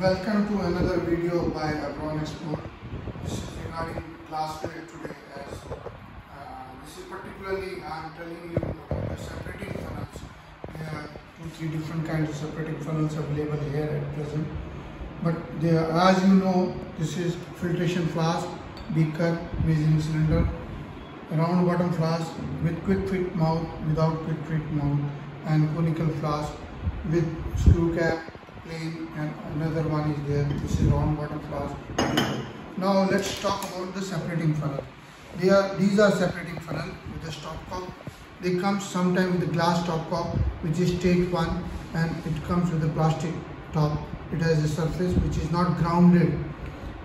Welcome to another video by Abron Exports. This is regarding class today as uh, this is particularly I am telling you about the separating funnels. There are two, three different kinds of separating funnels available here at present. But there, as you know, this is filtration flask, beaker, measuring cylinder, round bottom flask with quick fit mouth, without quick fit mouth, and conical flask with screw cap, plain, and another one is there. This is round bottom flask. Now let's talk about the separating funnel. They are these are separating funnel with a stopcock. They come sometime with a glass stopcock, which is stage one, and it comes with a plastic top. It has a surface which is not grounded.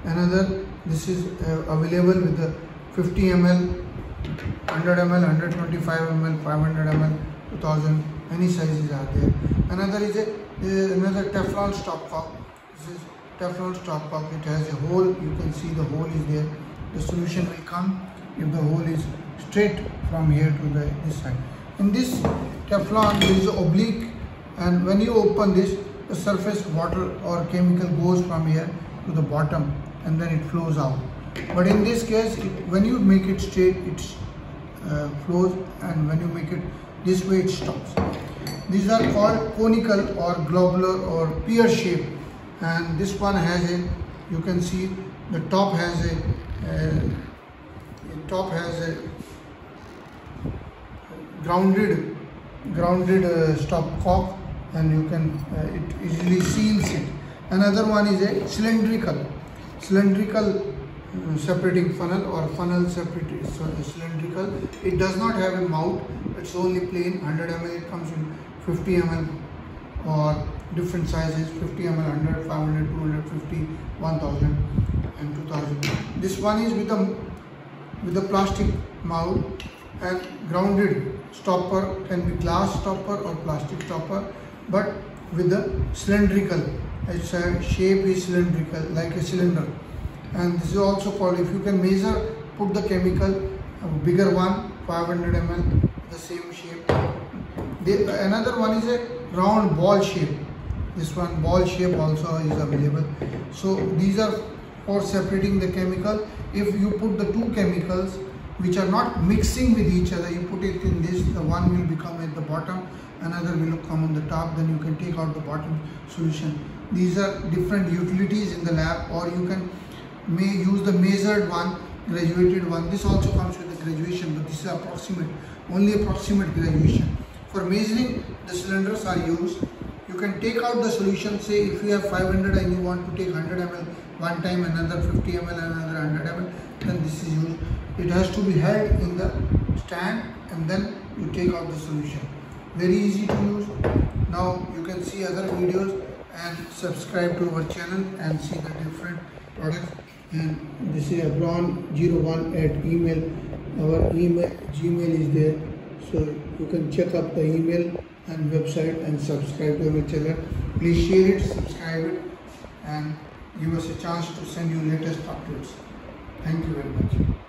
Another, this is uh, available with the 50 ml 100 ml, 125 ml, 500 ml, 2000, any sizes are there. Another is a is another Teflon stopcock. This is Teflon stopcock. It has a hole. You can see the hole is there. The solution will come if the hole is straight from here to the this side. In this Teflon, is oblique, and when you open this, the surface water or chemical goes from here to the bottom, and then it flows out. But in this case, it, when you make it straight, it uh, flows and when you make it this way, it stops. These are called conical or globular or pear shape. And this one has a, you can see the top has a, uh, the top has a grounded grounded uh, stop cock and you can uh, it easily seals it. Another one is a cylindrical. Cylindrical Mm, separating funnel or funnel separating cylindrical. It does not have a mouth. It's only plain. 100 ml it comes in 50 ml or different sizes. 50 ml 100 500 250 1000 and 2000 this one is with a with a plastic mouth and grounded stopper. Can be glass stopper or plastic stopper but with the cylindrical. Its shape is cylindrical like a cylinder and this is also called if you can measure put the chemical bigger one 500 ml the same shape. The, another one is a round ball shape. This one ball shape also is available. So these are for separating the chemical. If you put the two chemicals which are not mixing with each other you put it in this the one will become at the bottom another will come on the top then you can take out the bottom solution. These are different utilities in the lab or you can may use the measured one graduated one. This also comes with the graduation but this is approximate only approximate graduation. For measuring the cylinders are used. You can take out the solution say if you have 500 and you want to take 100 ml one time another 50 ml another 100 ml then this is used. It has to be held in the stand and then you take out the solution. Very easy to use. Now you can see other videos and subscribe to our channel and see the different products and this is abron01 at email. Our email gmail is there. So you can check up the email and website and subscribe to our channel. Please share it subscribe it and give us a chance to send you latest updates. Thank you very much